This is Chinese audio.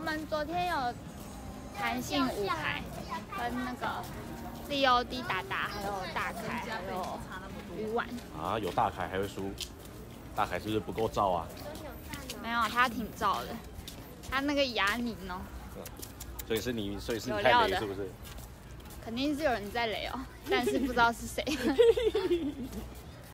我们昨天有弹性舞台，跟那个 COD 达达，还有大凯，还有鱼丸。啊，有大凯还会输，大凯是不是不够造啊？没有，他挺燥的，他那个牙龈哦，所以是你，所以是你开太雷是不是？肯定是有人在雷哦，但是不知道是谁。